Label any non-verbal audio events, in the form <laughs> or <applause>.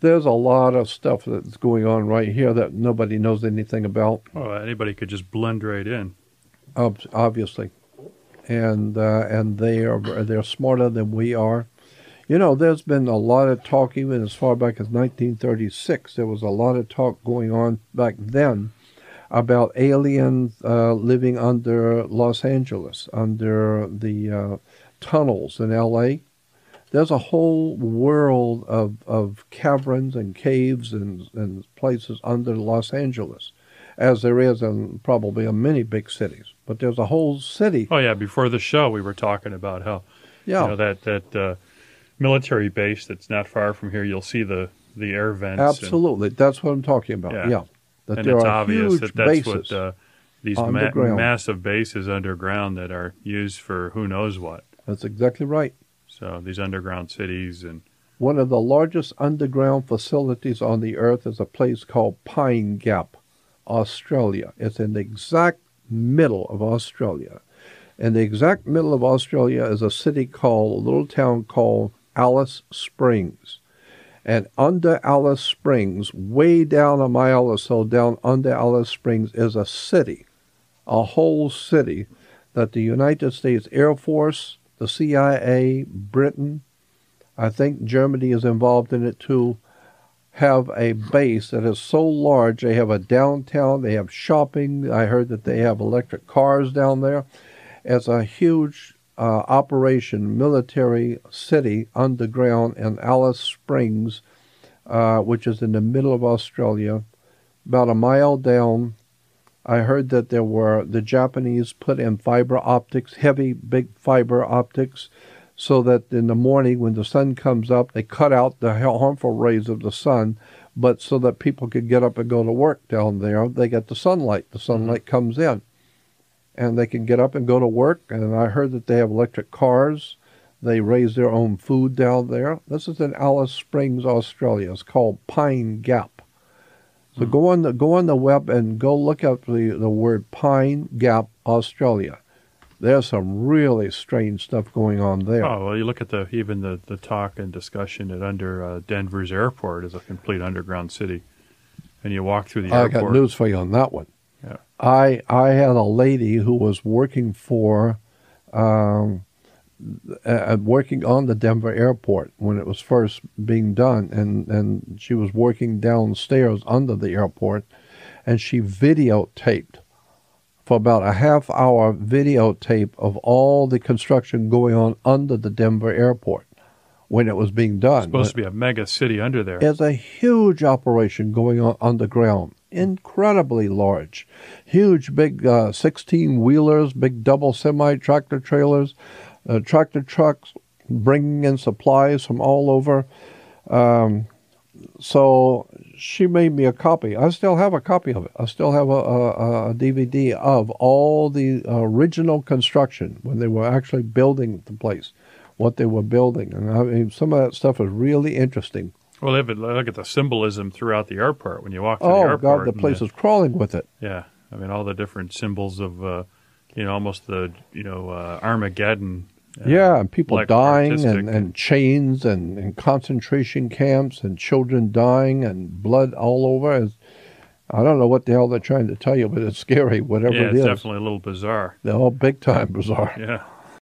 there's a lot of stuff that's going on right here that nobody knows anything about. Well, anybody could just blend right in. ob- obviously, and uh, and they are they're smarter than we are. You know, there's been a lot of talk even as far back as 1936. There was a lot of talk going on back then about aliens uh, living under Los Angeles, under the uh, tunnels in L.A. There's a whole world of, of caverns and caves and, and places under Los Angeles, as there is in probably in many big cities. But there's a whole city. Oh yeah, before the show we were talking about how Yeah. you know that that uh, military base that's not far from here. You'll see the the air vents. and- Absolutely, that's what I'm talking about. Yeah. Yeah, that and, there it's are obvious huge that that's bases. what uh, these ma- massive bases underground that are used for who knows what. that's exactly right. So these underground cities and One of the largest underground facilities on the earth is a place called Pine Gap, Australia. It's in the exact middle of Australia. In the exact middle of Australia is a city called, a little town called Alice Springs. And under Alice Springs, way down a mile or so down under Alice Springs, is a city, a whole city that the United States Air Force, the CIA, Britain, I think Germany is involved in it too, have a base that is so large. They have a downtown, they have shopping. I heard that they have electric cars down there. It's a huge uh, operation, military city underground in Alice Springs, uh, which is in the middle of Australia, about a mile down. I heard that there were the Japanese put in fiber optics, heavy, big fiber optics, so that in the morning when the sun comes up, they cut out the harmful rays of the sun, but so that people could get up and go to work down there, they get the sunlight. The mm-hmm. sunlight comes in, and they can get up and go to work. And I heard that they have electric cars. They raise their own food down there. This is in Alice Springs, Australia. It's called Pine Gap. So go on the go on the web and go look up the, the word Pine Gap, Australia. There's some really strange stuff going on there. oh well, you look at the even the the talk and discussion at under uh, Denver's airport is a complete underground city, and you walk through the I airport. got news for you on that one. Yeah. I I had a lady who was working for, um, uh, working on the Denver airport when it was first being done, and and she was working downstairs under the airport, and she videotaped for about a half hour videotape of all the construction going on under the Denver airport when it was being done. It's supposed to be a mega city under there. It's a huge operation going on underground, incredibly large, huge, big uh, sixteen wheelers, big double semi tractor trailers, uh, tractor trucks bringing in supplies from all over. Um, so she made me a copy. I still have a copy of it. I still have a, a, a DVD of all the original construction when they were actually building the place, what they were building, and I mean some of that stuff is really interesting. Well, if it, look at the symbolism throughout the airport when you walk through Oh the airport. God, the place is crawling with it. Yeah, I mean all the different symbols of, uh, you know, almost the you know uh, Armageddon. Yeah, and people like dying artistic and, and chains and, and concentration camps and children dying and blood all over. It's, I don't know what the hell they're trying to tell you, but it's scary, whatever yeah, it it's is. definitely a little bizarre. They're all big time <laughs> bizarre. Yeah.